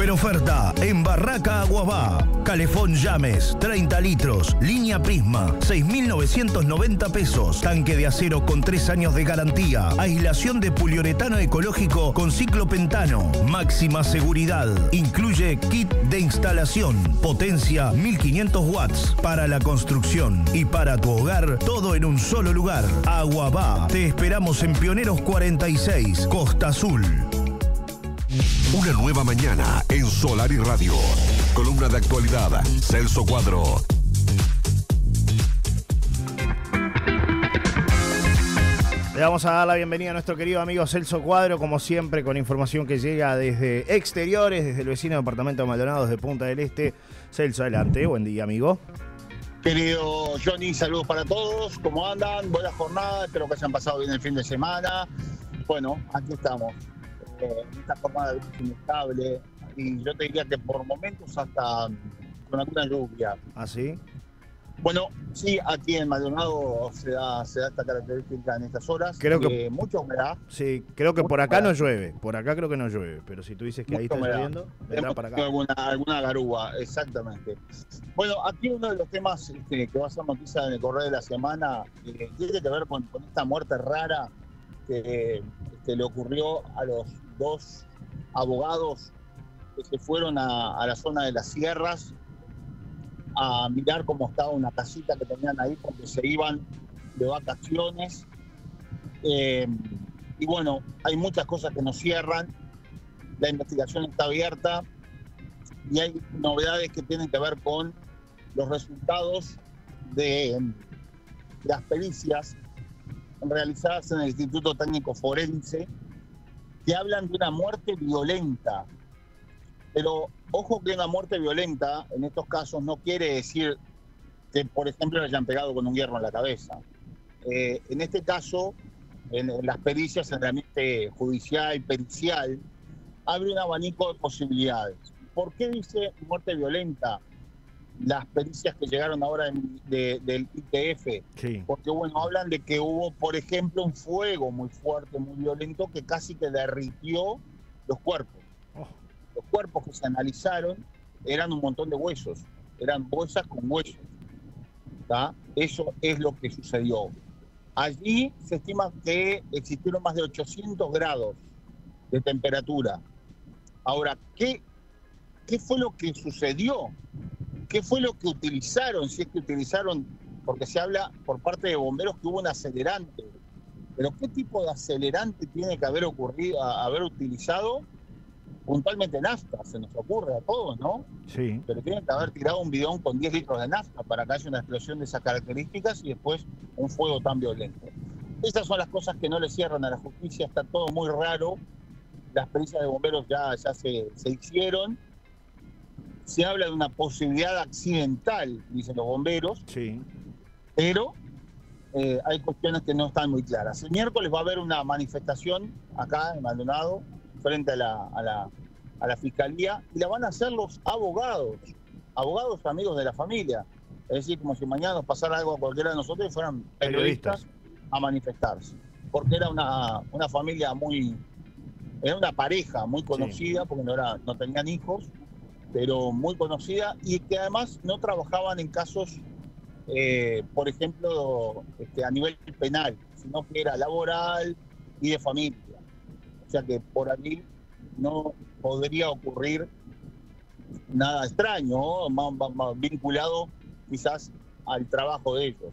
Super oferta en Barraca Aguabá. Calefón Llames, 30 litros. Línea Prisma, 6.990 pesos. Tanque de acero con 3 años de garantía. Aislación de poliuretano ecológico con ciclo pentano. Máxima seguridad. Incluye kit de instalación. Potencia 1500 watts para la construcción. Y para tu hogar, todo en un solo lugar. Aguabá. Te esperamos en Pioneros 46, Costa Azul. Una nueva mañana en Solar y Radio. Columna de actualidad, Celso Cuadro. Le vamos a dar la bienvenida a nuestro querido amigo Celso Cuadro, como siempre, con información que llega desde exteriores, desde el vecino departamento de Maldonado, de Punta del Este. Celso, adelante. Buen día, amigo. Querido Johnny, saludos para todos. ¿Cómo andan? Buena jornada. Espero que hayan pasado bien el fin de semana. Bueno, aquí estamos esta jornada de inestable y yo te diría que por momentos hasta con alguna lluvia. ¿Ah, sí? Bueno, sí, aquí en Maldonado se da, se da esta característica en estas horas. Creo que mucha humedad. Sí, creo que por acá no llueve. Por acá creo que no llueve. Pero si tú dices que ahí está lloviendo, vendrá para acá. Alguna, alguna garúa, exactamente. Bueno, aquí uno de los temas este, que va a ser noticia en el correo de la semana eh, tiene que ver con, esta muerte rara que, que le ocurrió a los dos abogados que se fueron a, la zona de las sierras a mirar cómo estaba una casita que tenían ahí porque se iban de vacaciones. Eh, y bueno, hay muchas cosas que nos cierran, la investigación está abierta y hay novedades que tienen que ver con los resultados de las pericias realizadas en el Instituto Técnico Forense que hablan de una muerte violenta. Pero ojo que una muerte violenta en estos casos no quiere decir que, por ejemplo, le hayan pegado con un hierro en la cabeza. Eh, en este caso, en, las pericias, en el ambiente judicial pericial, abre un abanico de posibilidades. ¿Por qué dice muerte violenta? Las pericias que llegaron ahora del ITF. Porque, bueno, hablan de que hubo, por ejemplo, un fuego muy fuerte, muy violento, que casi que derritió los cuerpos. Oh. Los cuerpos que se analizaron eran un montón de huesos, eran bolsas con huesos. Eso es lo que sucedió. Allí se estima que existieron más de 800 grados de temperatura. Ahora, ¿qué, qué fue lo que sucedió? ¿Qué fue lo que utilizaron? Si es que utilizaron, porque se habla por parte de bomberos que hubo un acelerante. Pero ¿qué tipo de acelerante tiene que haber ocurrido, haber utilizado? Puntualmente nafta, se nos ocurre a todos, ¿no? Sí. Pero tienen que haber tirado un bidón con 10 litros de nafta para que haya una explosión de esas características y después un fuego tan violento. Esas son las cosas que no le cierran a la justicia, está todo muy raro. Las pericias de bomberos ya, ya se, se hicieron se habla de una posibilidad accidental, dicen los bomberos, sí. pero eh, hay cuestiones que no están muy claras. El miércoles va a haber una manifestación acá en Maldonado frente a la, a la, a la fiscalía y la van a hacer los abogados, abogados amigos de la familia. Es decir, como si mañana nos pasara algo a cualquiera de nosotros y fueran periodistas, a manifestarse. Porque era una, una familia muy, era una pareja muy conocida, porque no, era, no tenían hijos, pero muy conocida y que además no trabajaban en casos, eh, por ejemplo, este, a nivel penal, sino que era laboral y de familia. O sea que por allí no podría ocurrir nada extraño, más, vinculado quizás al trabajo de ellos.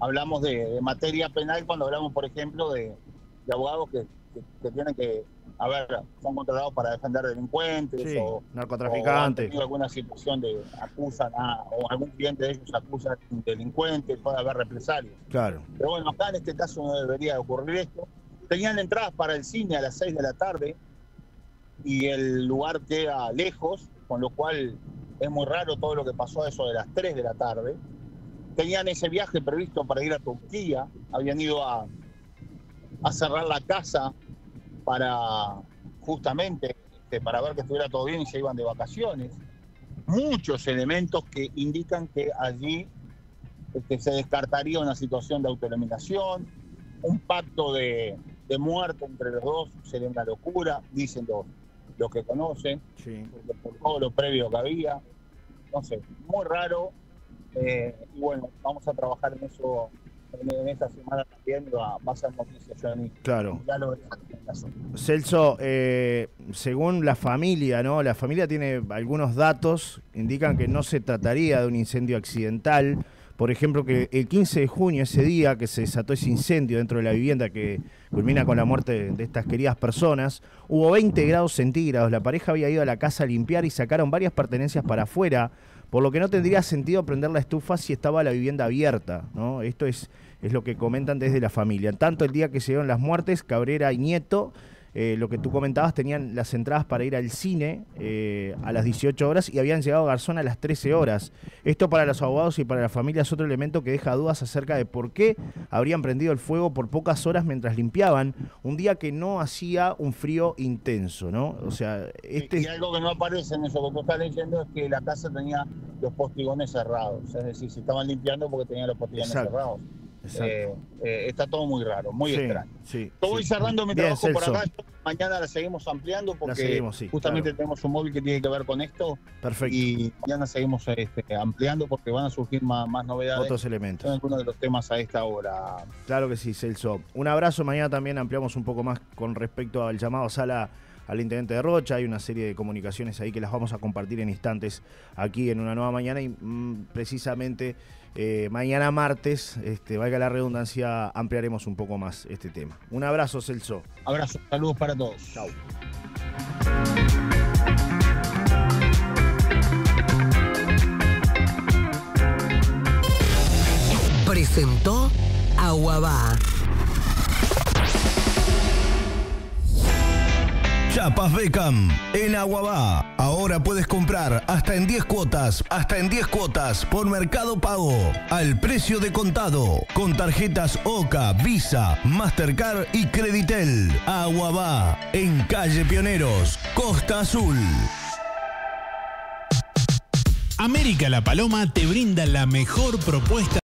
Hablamos de, materia penal cuando hablamos, por ejemplo, de, abogados que, que tienen que a ver, son contratados para defender delincuentes o narcotraficantes. O alguna situación de acusan a, o algún cliente de ellos acusa a un delincuente, puede haber represalias. Claro. Pero bueno, acá en este caso no debería ocurrir esto. Tenían entradas para el cine a las 6 de la tarde y el lugar queda lejos, con lo cual es muy raro todo lo que pasó a eso de las 3 de la tarde. Tenían ese viaje previsto para ir a Turquía, habían ido a, a cerrar la casa para justamente este, para ver que estuviera todo bien y se iban de vacaciones. Muchos elementos que indican que allí este, se descartaría una situación de autoeliminación, un pacto de, muerte entre los dos sería una locura, dicen los, lo que conocen, Sí. por todo lo previo que había. No sé, muy raro. eh, y bueno, vamos a trabajar en eso en, esta semana también. y Va, va a ser noticia, Johnny. Claro. Ya lo zona. Celso, eh, según la familia, ¿no? La familia tiene algunos datos, indican que no se trataría de un incendio accidental. Por ejemplo, que el 15 de junio, ese día que se desató ese incendio dentro de la vivienda que culmina con la muerte de estas queridas personas, hubo 20 grados centígrados. La pareja había ido a la casa a limpiar y sacaron varias pertenencias para afuera, por lo que no tendría sentido prender la estufa si estaba la vivienda abierta, ¿no? Esto es, es lo que comentan desde la familia. Tanto el día que se dieron las muertes, Cabrera y Nieto, eh, lo que tú comentabas, tenían las entradas para ir al cine eh, a las 18 horas y habían llegado a Garzón a las 13 horas. Esto para los abogados y para la familia es otro elemento que deja dudas acerca de por qué habrían prendido el fuego por pocas horas mientras limpiaban, un día que no hacía un frío intenso, ¿no? O sea, este... Y algo que no aparece en eso que tú estás leyendo es que la casa tenía los postigones cerrados. Es decir, se estaban limpiando porque tenían los postigones Exacto. cerrados. Eh, eh, está todo muy raro, muy Sí, extraño. sí, Yo voy sí. cerrando mi Bien, trabajo por acá. Mañana la seguimos ampliando porque seguimos, sí, justamente claro. tenemos un móvil que tiene que ver con esto Perfecto. y mañana seguimos este, ampliando porque van a surgir más, más novedades. Otros Son elementos. algunos de los temas a esta hora. Claro que sí, Celso. Un abrazo. Mañana también ampliamos un poco más con respecto al llamado sala al intendente de Rocha. Hay una serie de comunicaciones ahí que las vamos a compartir en instantes aquí en una nueva mañana y mm, precisamente eh, mañana martes, este, valga la redundancia, ampliaremos un poco más este tema. Un abrazo, Celso. Abrazo, saludos para todos. Chau. Presentó Aguabá. Chapas Beckham en Aguabá. Ahora puedes comprar hasta en 10 cuotas, hasta en 10 cuotas por Mercado Pago, al precio de contado, con tarjetas OCA, Visa, Mastercard y Creditel. Aguabá, en calle Pioneros, Costa Azul. América La Paloma te brinda la mejor propuesta